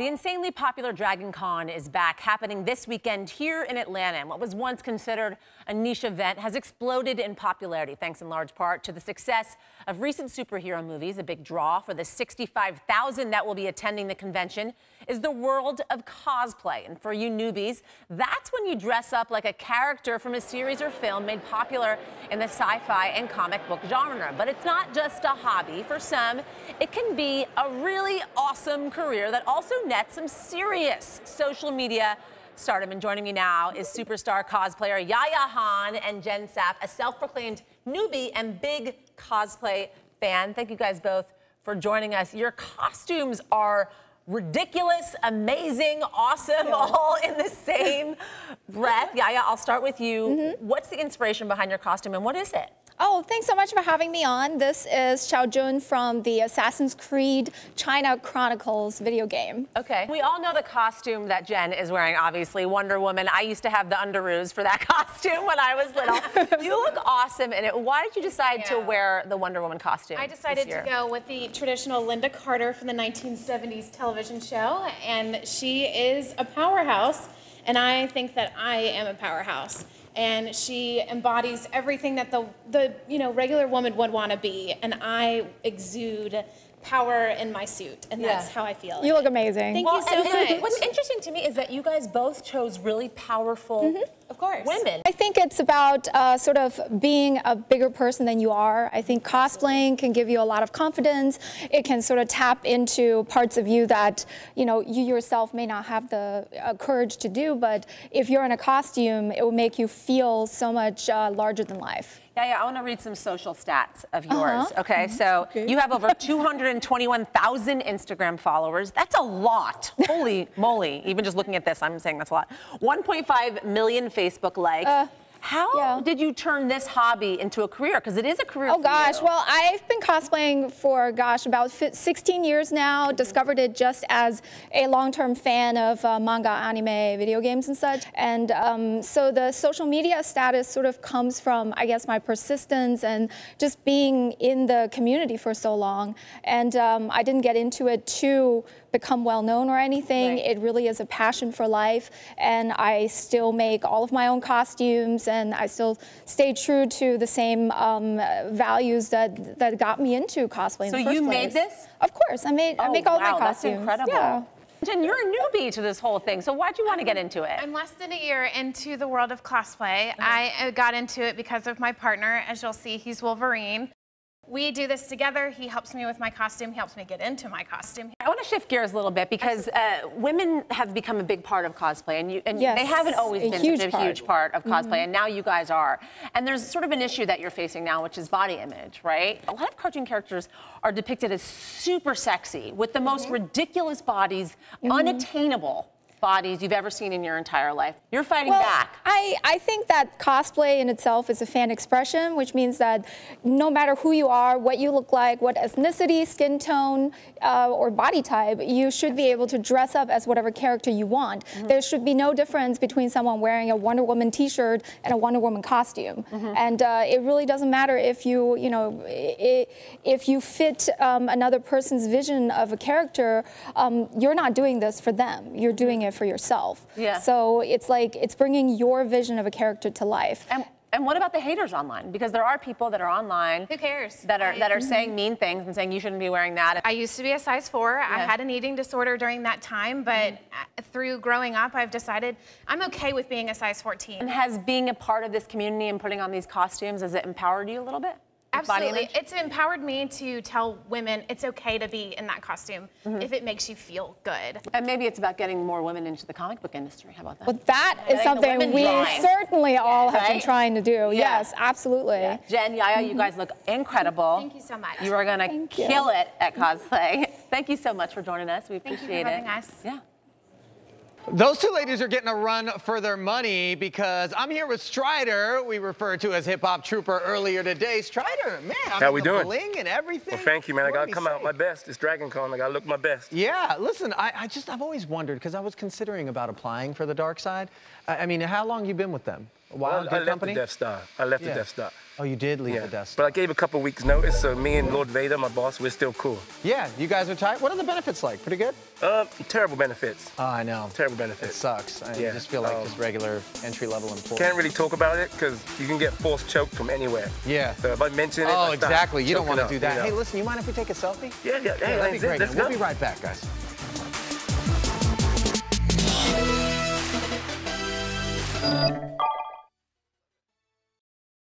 The insanely popular Dragon Con is back, happening this weekend here in Atlanta. And what was once considered a niche event has exploded in popularity, thanks in large part to the success of recent superhero movies. A big draw for the 65,000 that will be attending the convention is the world of cosplay. And for you newbies, that's when you dress up like a character from a series or film made popular in the sci-fi and comic book genre. But it's not just a hobby. For some, it can be a really awesome career that also nets some serious social media stardom. And joining me now is superstar cosplayer Yaya Han and Jenn Sapp, a self-proclaimed newbie and big cosplay fan. Thank you guys both for joining us. Your costumes are ridiculous, amazing, awesome, yeah. all in the same breath. Yaya, I'll start with you. Mm -hmm. What's the inspiration behind your costume and what is it? Oh, thanks so much for having me on. This is Shao Jun from the Assassin's Creed China Chronicles video game. Okay. We all know the costume that Jenn is wearing, obviously, Wonder Woman. I used to have the underoos for that costume when I was little. you look awesome in it. Why did you decide yeah. to wear the Wonder Woman costume? I decided to go with the traditional Lynda Carter from the 1970s television show, and she is a powerhouse, and I think that I am a powerhouse and she embodies everything that the, the you know regular woman would want to be. And i exude power in my suit, and that's yeah. how I feel. You look amazing. Thank well, you so much. What's interesting to me is that you guys both chose really powerful. Mm -hmm. Of course. Women. I think it's about uh, sort of being a bigger person than you are. I think cosplaying can give you a lot of confidence. It can sort of tap into parts of you that, you know, you yourself may not have the uh, courage to do, but if you're in a costume, it will make you feel so much uh, larger than life. Yeah, yeah, I want to read some social stats of uh-huh. yours. Uh -huh. Okay, mm -hmm. so okay. you have over 221,000 Instagram followers. That's a lot. Holy moly. Even just looking at this, I'm saying that's a lot. 1.5 million Facebook likes. Uh how yeah. did you turn this hobby into a career? Because it is a career. Oh gosh, well I've been cosplaying for gosh about 16 years now. Discovered it just as a long-term fan of uh, manga, anime, video games, and such. And um, so the social media status sort of comes from I guess my persistence and just being in the community for so long. And um, I didn't get into it too become well known or anything. Right. It really is a passion for life, and I still make all of my own costumes, and I still stay true to the same um, values that that got me into cosplay. So in the you place. made this? Of course, I made. Oh, I make all wow, my costumes. That's incredible. Yeah. Jenn, you're a newbie to this whole thing, so why'd you want to get into it? I'm less than a year into the world of cosplay. I uh, got into it because of my partner. As you'll see, he's Wolverine. We do this together. He helps me with my costume. He helps me get into my costume. I want to shift gears a little bit because uh, women have become a big part of cosplay, and, you, and yes, they haven't always been such a part. huge part of cosplay, mm -hmm. and now you guys are. And there's sort of an issue that you're facing now, which is body image, right? A lot of cartoon characters are depicted as super sexy with the most mm -hmm. ridiculous bodies, mm -hmm. unattainable bodies you've ever seen in your entire life. You're fighting well, back. I, I think that cosplay in itself is a fan expression, which means that no matter who you are, what you look like, what ethnicity, skin tone, uh, or body type, you should be able to dress up as whatever character you want. Mm -hmm. There should be no difference between someone wearing a Wonder Woman t-shirt and a Wonder Woman costume. Mm -hmm. And uh, it really doesn't matter if you, you know, if you fit um, another person's vision of a character, um, you're not doing this for them. You're doing it it for yourself. Yeah. So it's like it's bringing your vision of a character to life. And and what about the haters online? Because there are people that are online. Who cares? That are that are saying mm-hmm. mean things and saying you shouldn't be wearing that. I used to be a size four. Yeah. I had an eating disorder during that time, but mm. through growing up, I've decided I'm okay with being a size 14. And has being a part of this community and putting on these costumes, has it empowered you a little bit? Absolutely. It's empowered me to tell women it's okay to be in that costume mm -hmm. if it makes you feel good. And maybe it's about getting more women into the comic book industry. How about that? Well, that is something we drive. certainly all have right? been trying to do. Yeah. Yes, absolutely. Yeah. Jenn, Yaya, mm -hmm. you guys look incredible. Thank you so much. You are going to kill it at cosplay. Thank you so much for joining us. We appreciate Thank you for having it. Us. Yeah. Those two ladies are getting a run for their money because I'm here with Strider, we referred to as Hip Hop Trooper earlier today. Strider, man, I'm How we doing? bling and everything. Well, thank you, man. I gotta come out my best. It's Dragon Con. I gotta look my best. Yeah, listen, I, I just, I've always wondered because I was considering about applying for the dark side. I, I mean, how long you been with them? Wow, well, I left the Death Star. I left yeah. the Death Star. Oh, you did leave yeah. the Death Star. But I gave a couple weeks notice, so me and Lord Vader, my boss, we're still cool. Yeah, you guys are tight. What are the benefits like? Pretty good? Uh, terrible benefits. Oh, I know. Terrible benefits. It sucks. I yeah. just feel like um, just regular entry-level employee. Can't really talk about it because you can get forced choked from anywhere. Yeah. So if I mention it, Oh, exactly. You don't want to do that. You know? Hey, listen, you mind if we take a selfie? Yeah, yeah. Hey, that'd be great. Let's go. We'll be right back, guys. Uh,